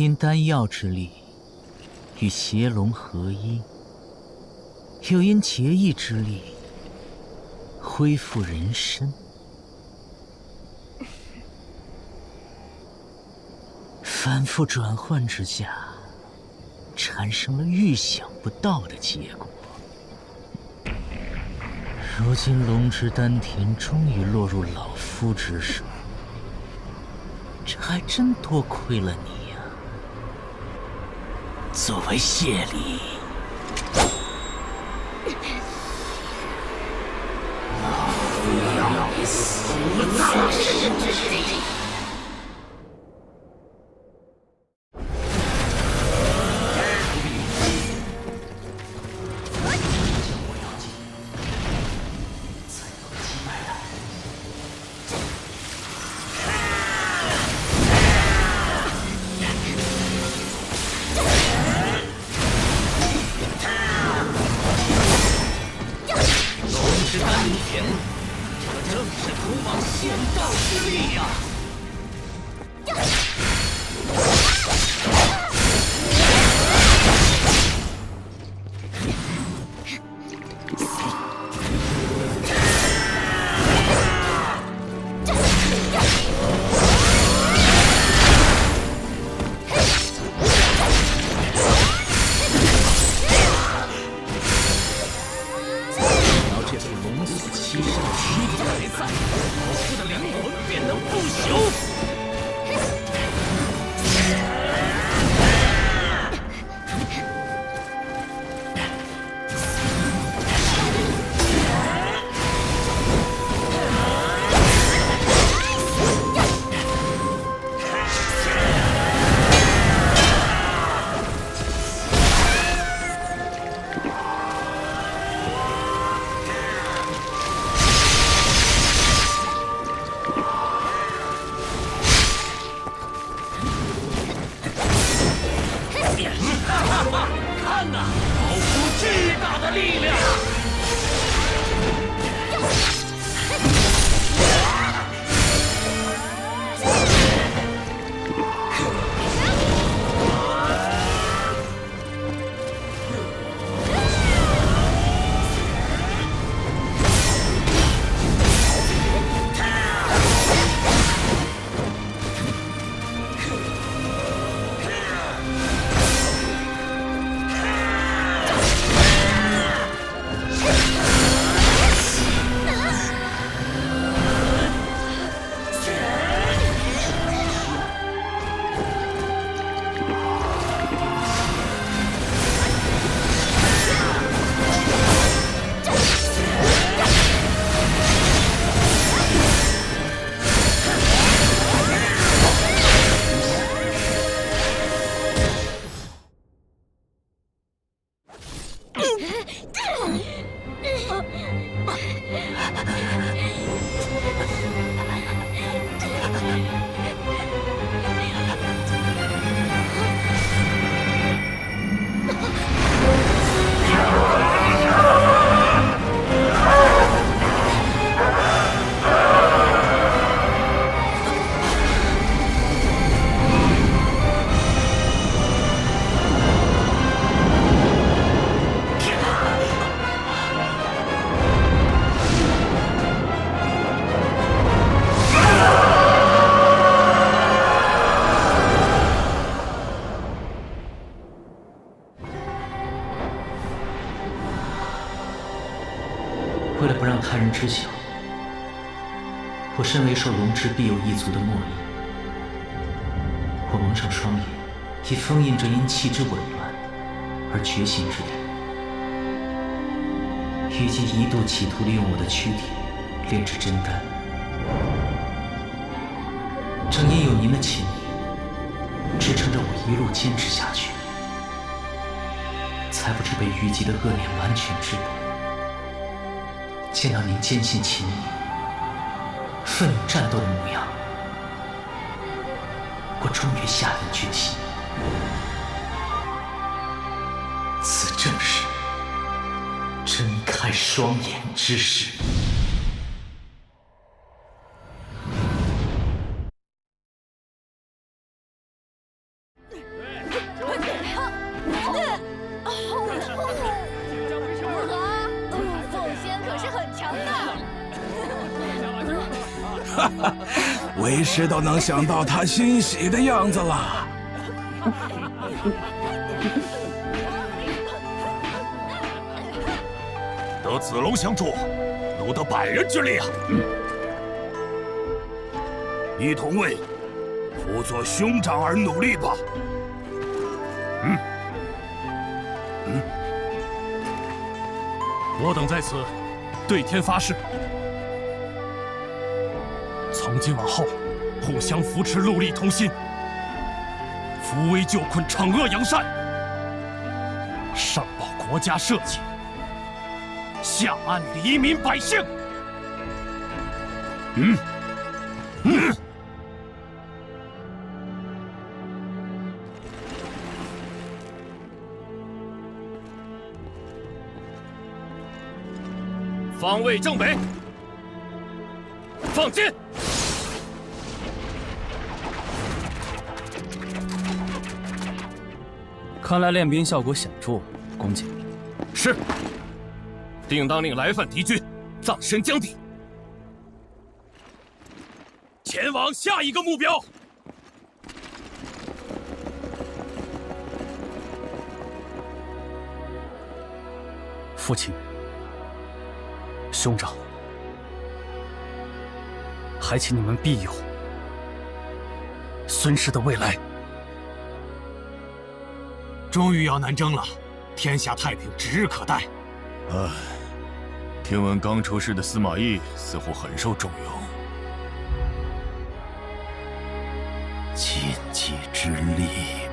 因丹药之力与邪龙合一，又因结义之力恢复人身。反复转换之下，产生了预想不到的结果。如今龙之丹田终于落入老夫之手，这还真多亏了你！作为谢礼，老夫要你死在神之地！あっ。他人知晓，我身为受龙之必有一族的莫离，我蒙上双眼，以封印着因气之紊乱而觉醒之力。虞姬一度企图利用我的躯体炼制真丹，正因有您的亲密，支撑着我一路坚持下去，才不至被虞姬的恶念完全制服。见到您坚信秦义、奋勇战斗的模样，我终于下定决心。此正是睁开双眼之时。为师都能想到他欣喜的样子了。得子龙相助，如得百人之力啊！一同为辅佐兄长而努力吧。嗯嗯，我等在此对天发誓，从今往后互相扶持，戮力同心，扶危救困，惩恶扬善，上报国家社稷。下安黎民百姓。嗯，嗯。方位正北，放箭。看来练兵效果显著，公瑾。是。定当令来犯敌军葬身江底，前往下一个目标。父亲、兄长，还请你们庇佑孙氏的未来。终于要南征了，天下太平指日可待。唉。听闻刚出世的司马懿似乎很受重用，禁忌之力。